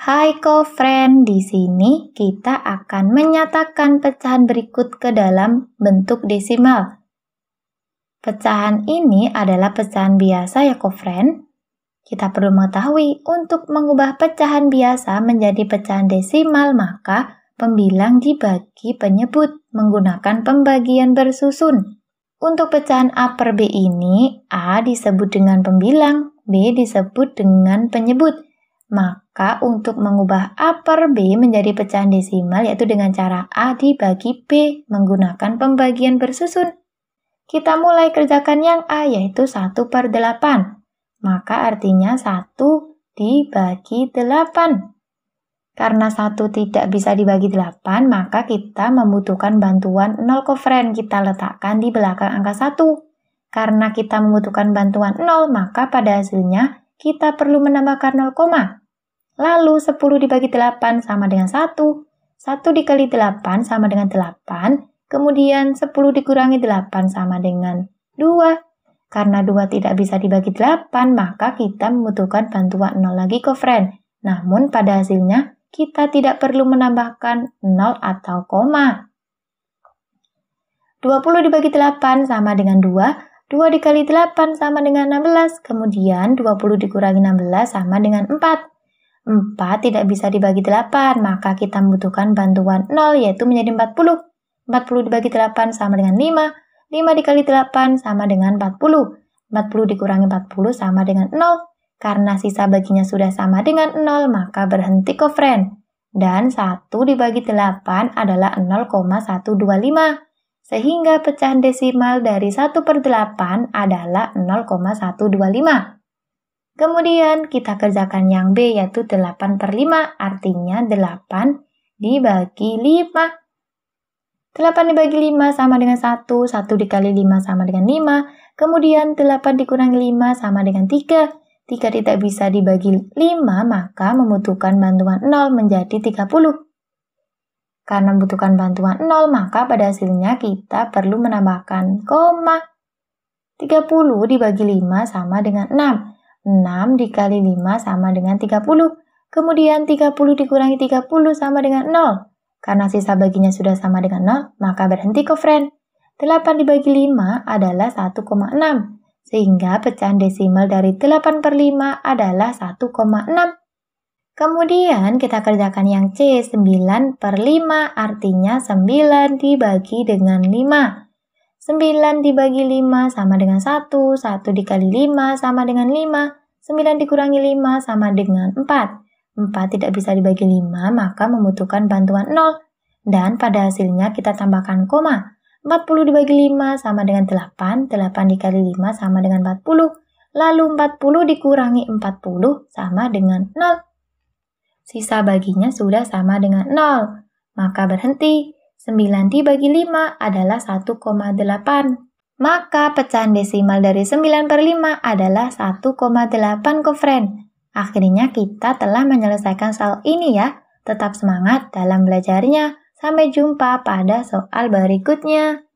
Hai co-friend, di sini kita akan menyatakan pecahan berikut ke dalam bentuk desimal. Pecahan ini adalah pecahan biasa ya co-friend. Kita perlu mengetahui untuk mengubah pecahan biasa menjadi pecahan desimal maka pembilang dibagi penyebut menggunakan pembagian bersusun. Untuk pecahan A per B ini, A disebut dengan pembilang, B disebut dengan penyebut. Maka untuk mengubah A per B menjadi pecahan desimal yaitu dengan cara A dibagi B menggunakan pembagian bersusun. Kita mulai kerjakan yang A yaitu 1 per 8. Maka artinya 1 dibagi 8. Karena satu tidak bisa dibagi 8, maka kita membutuhkan bantuan 0 kofren kita letakkan di belakang angka 1. Karena kita membutuhkan bantuan 0, maka pada hasilnya kita perlu menambahkan 0, lalu 10 dibagi 8 sama dengan 1, 1 dikali 8 sama dengan 8, kemudian 10 dikurangi 8 sama dengan 2. Karena 2 tidak bisa dibagi 8, maka kita membutuhkan bantuan 0 lagi kofren. Namun pada hasilnya kita tidak perlu menambahkan 0 atau koma. 20 dibagi 8 sama dengan 2, 2 dikali 8 sama dengan 16, kemudian 20 dikurangi 16 sama dengan 4. 4 tidak bisa dibagi 8, maka kita membutuhkan bantuan 0 yaitu menjadi 40. 40 dibagi 8 sama dengan 5, 5 dikali 8 sama dengan 40. 40 dikurangi 40 sama dengan 0, karena sisa baginya sudah sama dengan 0, maka berhenti kofren. Dan 1 dibagi 8 adalah 0,125. Sehingga pecahan desimal dari 1 per 8 adalah 0,125. Kemudian kita kerjakan yang B yaitu 8 per 5 artinya 8 dibagi 5. 8 dibagi 5 sama dengan 1, 1 dikali 5 sama dengan 5, kemudian 8 dikurangi 5 sama dengan 3, jika tidak bisa dibagi 5, maka membutuhkan bantuan 0 menjadi 30. Karena membutuhkan bantuan 0, maka pada hasilnya kita perlu menambahkan koma. 30 dibagi 5 sama dengan 6. 6 dikali 5 sama dengan 30. Kemudian 30 dikurangi 30 sama dengan 0. Karena sisa baginya sudah sama dengan 0, maka berhenti kofren. 8 dibagi 5 adalah 1,6 sehingga pecahan desimal dari 8 per 5 adalah 1,6. Kemudian kita kerjakan yang C, 9 per 5 artinya 9 dibagi dengan 5. 9 dibagi 5 sama dengan 1, 1 dikali 5 sama dengan 5, 9 dikurangi 5 sama dengan 4. 4 tidak bisa dibagi 5, maka membutuhkan bantuan 0. Dan pada hasilnya kita tambahkan koma. 40 dibagi 5 sama dengan 8, 8 dikali 5 sama dengan 40, lalu 40 dikurangi 40 sama dengan 0. Sisa baginya sudah sama dengan 0, maka berhenti. 9 dibagi 5 adalah 1,8. Maka pecahan desimal dari 9 per 5 adalah 1,8 kofren. Akhirnya kita telah menyelesaikan soal ini ya. Tetap semangat dalam belajarnya. Sampai jumpa pada soal berikutnya.